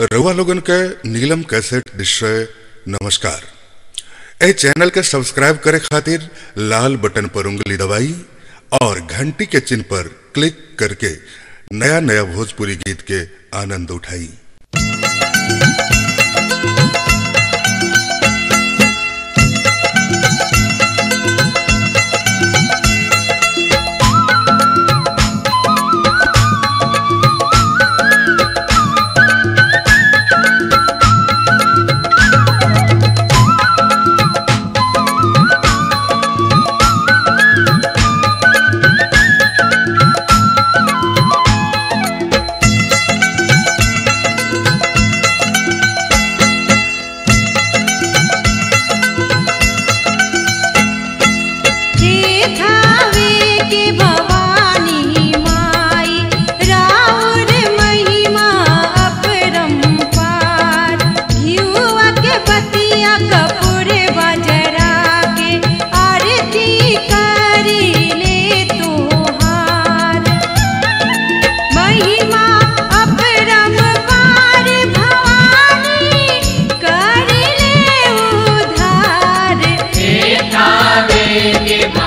रवा लोगन के नीलम कैसेट निश्चय नमस्कार। ए चैनल के सब्सक्राइब करे खातिर लाल बटन पर उंगली दबाई और घंटी के चिन्ह पर क्लिक करके नया नया भोजपुरी गीत के आनंद उठाई। Give